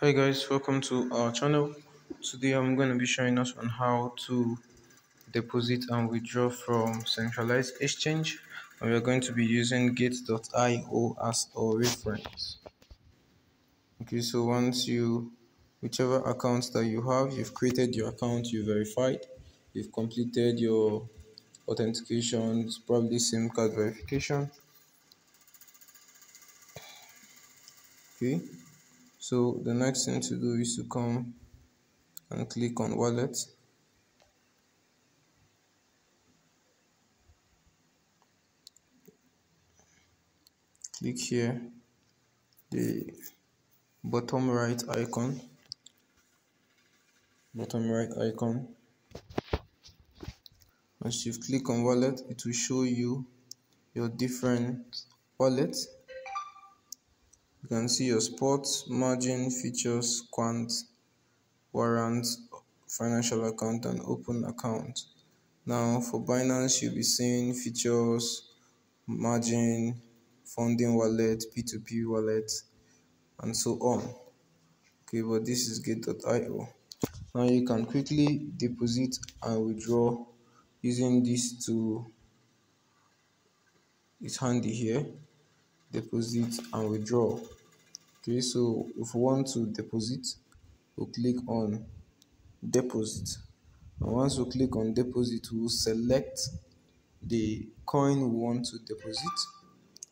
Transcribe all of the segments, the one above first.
Hi guys, welcome to our channel. Today I'm going to be showing us on how to deposit and withdraw from centralized exchange and we're going to be using gate.io as our reference. Okay, so once you, whichever account that you have, you've created your account, you verified, you've completed your authentication, probably SIM card verification. Okay, so the next thing to do is to come and click on wallet. Click here the bottom right icon bottom right icon. Once you click on wallet it will show you your different wallets you can see your sports margin futures quant warrant financial account and open account. Now for binance you'll be seeing futures margin funding wallet p2p wallet and so on. Okay but this is gate.io now you can quickly deposit and withdraw using this to it's handy here deposit and withdraw. Okay so if we want to deposit we'll click on deposit. And once we click on deposit we'll select the coin we want to deposit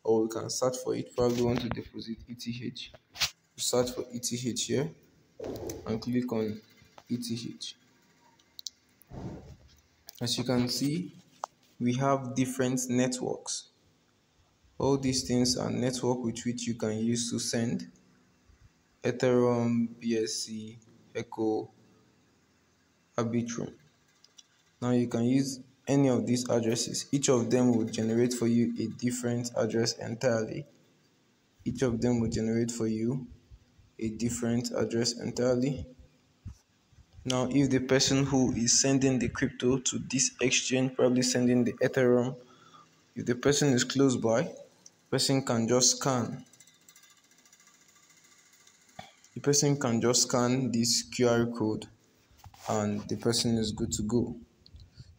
or we can search for it. Probably want to deposit ETH we search for ETH here and click on ETH as you can see we have different networks all these things are network with which you can use to send Ethereum, BSC, HECO, Arbitrum. Now you can use any of these addresses. Each of them will generate for you a different address entirely. Each of them will generate for you a different address entirely. Now, if the person who is sending the crypto to this exchange, probably sending the Ethereum, if the person is close by, person can just scan the person can just scan this QR code and the person is good to go.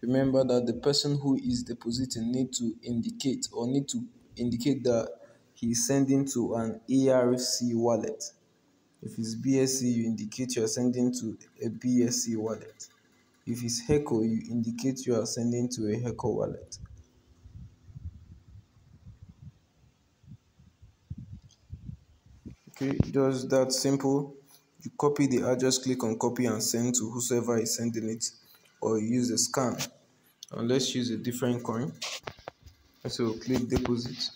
Remember that the person who is depositing need to indicate or need to indicate that he is sending to an ERC wallet. If it's BSC, you indicate you are sending to a BSC wallet. If it's HECO, you indicate you are sending to a HECO wallet. Okay just that simple. You copy the address click on copy and send to whoever is sending it or use a scan and let's use a different coin. So click deposit.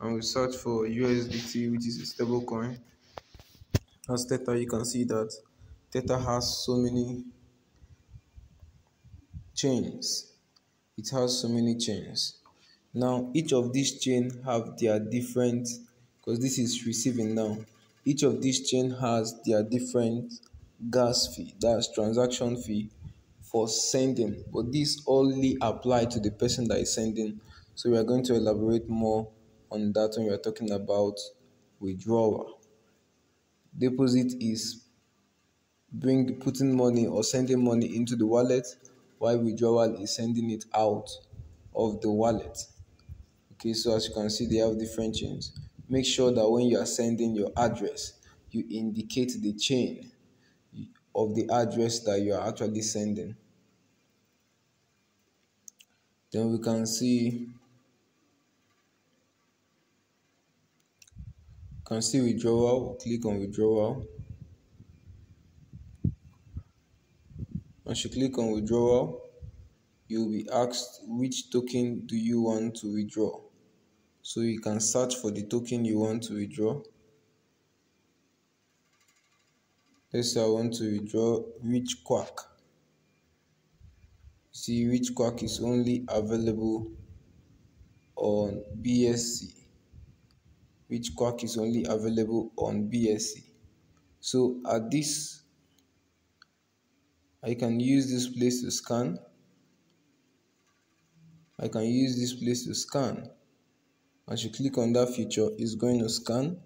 And we search for USDT which is a stable coin. As Tether you can see that Tether has so many chains. It has so many chains. Now each of these chain have their different because this is receiving now. Each of these chain has their different gas fee that's transaction fee for sending but this only apply to the person that is sending. So we are going to elaborate more on that when we are talking about withdrawal. Deposit is bring putting money or sending money into the wallet while withdrawal is sending it out of the wallet. Okay so as you can see they have different chains make sure that when you are sending your address you indicate the chain of the address that you are actually sending. Then we can see can see withdrawal. Click on withdrawal. Once you click on withdrawal you'll be asked which token do you want to withdraw so you can search for the token you want to withdraw. Let's say i want to withdraw RichQuack. See RichQuack is only available on bsc RichQuack is only available on bsc so at this i can use this place to scan. I can use this place to scan as you click on that feature it's going to scan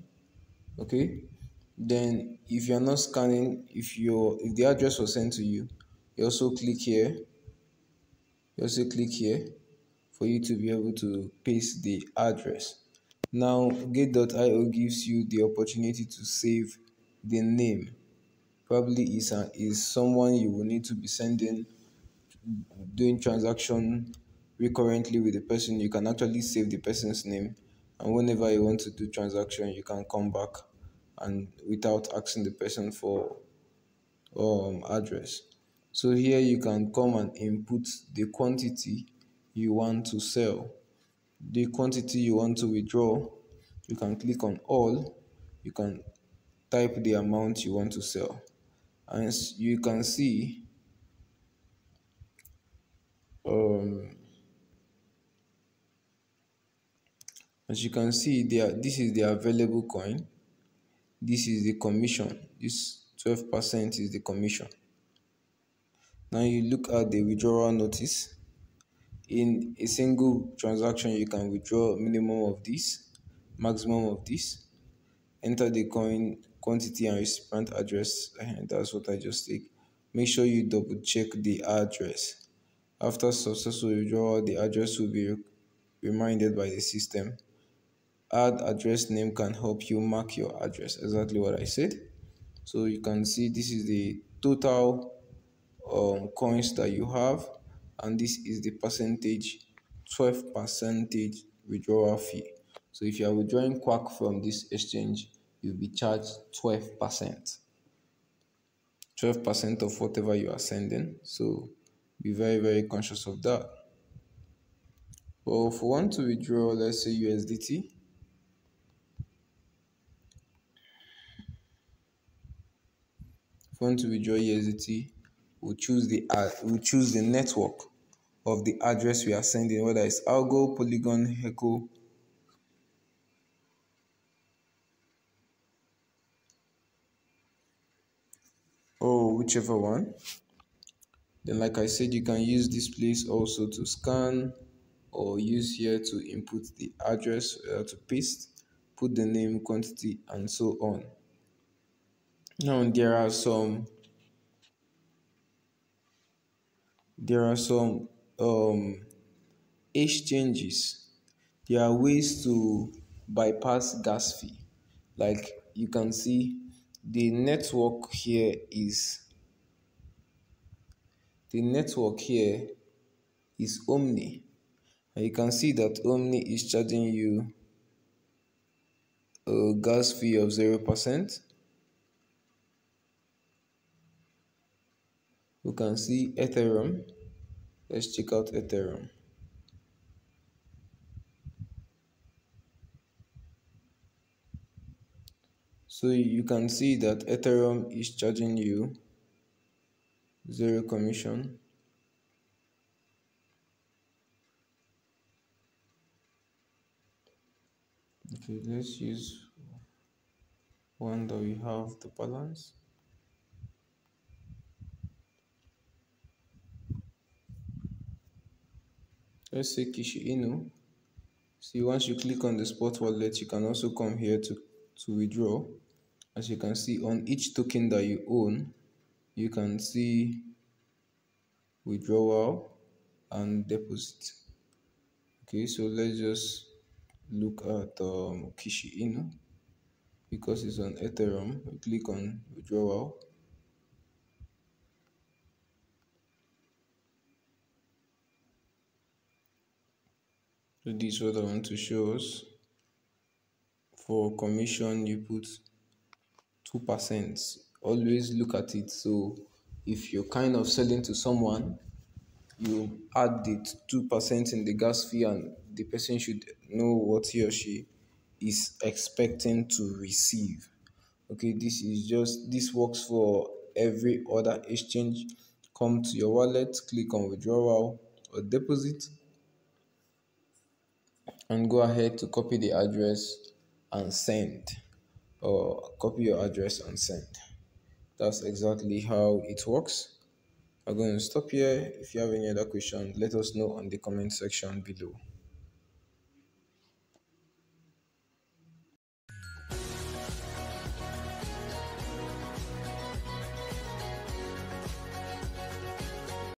okay? Then if you're not scanning if your if the address was sent to you you also click here. You also click here for you to be able to paste the address. Now gate.io gives you the opportunity to save the name. Probably is is someone you will need to be sending doing transaction recurrently with the person you can actually save the person's name. And whenever you want to do transaction you can come back and without asking the person for um address. So here you can come and input the quantity you want to sell. The quantity you want to withdraw you can click on all. You can type the amount you want to sell. And you can see um as you can see there this is the available coin. This is the commission. This 12 percent is the commission. Now you look at the withdrawal notice. In a single transaction you can withdraw minimum of this maximum of this. Enter the coin quantity and recipient address. And that's what i just take. Make sure you double check the address. After successful withdrawal the address will be reminded by the system add address name can help you mark your address exactly what i said. So you can see this is the total um, coins that you have and this is the percentage 12 percentage withdrawal fee. So if you are withdrawing quack from this exchange you'll be charged 12 percent. 12 percent of whatever you are sending. So be very very conscious of that. Well if you want to withdraw let's say usdt If you want to withdraw USDT, we'll choose the uh, we'll choose the network of the address we are sending, whether it's Algo, Polygon, Heco, or whichever one. Then, like I said, you can use this place also to scan or use here to input the address uh, to paste, put the name, quantity, and so on. Now there are some there are some um, exchanges. There are ways to bypass gas fee. Like you can see the network here is the network here is Omni. And you can see that Omni is charging you a gas fee of 0% we can see Ethereum. Let's check out Ethereum. So you can see that Ethereum is charging you zero commission. Okay, let's use one that we have the balance. Let's say Kishu Inu. See, once you click on the spot wallet, you can also come here to, to withdraw. As you can see on each token that you own, you can see withdrawal and deposit. Okay, so let's just look at um, Kishu Inu because it's on Ethereum. We click on withdrawal so this is what I want to show us. For commission you put two percent. Always look at it. So if you're kind of selling to someone you add the two percent in the gas fee and the person should know what he or she is expecting to receive. Okay this is just this works for every other exchange. Come to your wallet click on withdrawal or deposit and go ahead to copy the address and send or copy your address and send. That's exactly how it works. I'm going to stop here. If you have any other question let us know on the comment section below